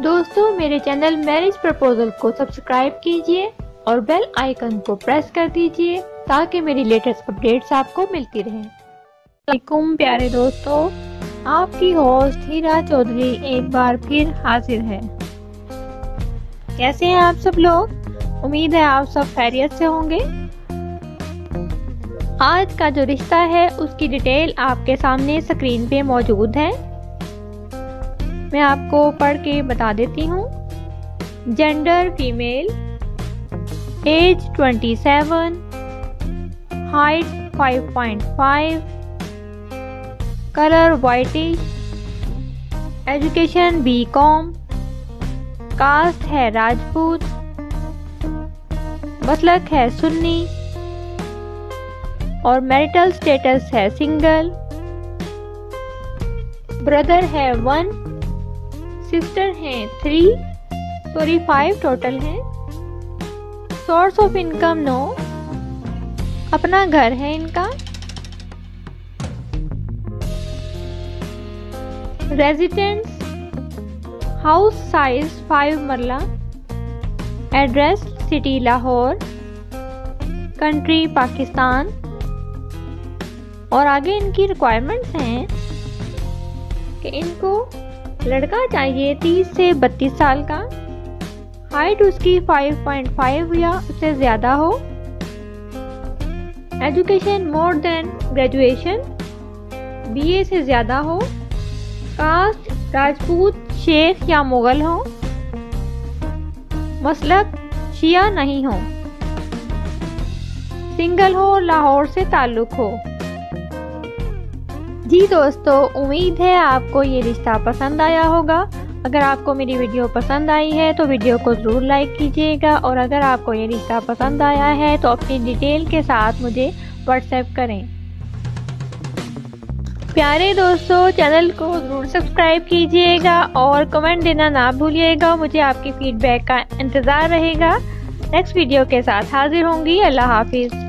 दोस्तों, मेरे channel marriage proposal को सब्सक्राइब कीजिए और बेल आइकन को प्रेस कर दीजिए ताकि मेरी लेटेस्ट अपडेट्स आपको मिलती रहें। प्यारे दोस्तों, आपकी होस्ट हीरा चौधरी एक बार फिर हाजिर है। कैसे हैं आप सब लोग? उम्मीद है आप सब खैरियत से होंगे। आज का जो रिश्ता है, उसकी डिटेल आपके सामने स्क्रीन पे मौजूद है। मैं आपको पढ़ के बता देती हूँ। Gender female age 27 height 5.5 colour whitish education B com caste है राजपूत मसलक है सुन्नी, और मैरिटल स्टेटस है सिंगल ब्रदर है वन सिस्टर हैं थ्री सॉरी फाइव टोटल हैं। सोर्स ऑफ़ इनकम नो अपना घर है इनका। Residence house size five marla. Address city Lahore. Country Pakistan. और आगे इनकी रिक्वायरमेंट्स हैं कि इनको लड़का चाहिए 30 से 32 साल का। हाइट उसकी 5.5 या उससे ज़्यादा हो। Education more than graduation BA से ज़्यादा हो। कास्ट राजपूत, शेख या मुगल हो। मसलक, शिया नहीं हो। सिंगल हो, लाहौर से ताल्लुक हो। जी दोस्तों, उम्मीद है आपको ये रिश्ता पसंद आया होगा। अगर आपको मेरी वीडियो पसंद आई है तो वीडियो को ज़रूर लाइक कीजिएगा। और अगर आपको ये रिश्ता पसंद आया है तो अपनी डिटेल के साथ मुझे व्हाट्सएप करें। प्यारे दोस्तों, चैनल को ज़रूर सब्सक्राइब कीजिएगा और कमेंट देना ना भूलिएगा। मुझे आपकी फीडबैक का इंतज़ार रहेगा। नेक्स्ट वीडियो के साथ हाजिर होंगी। अल्लाह हाफिज़।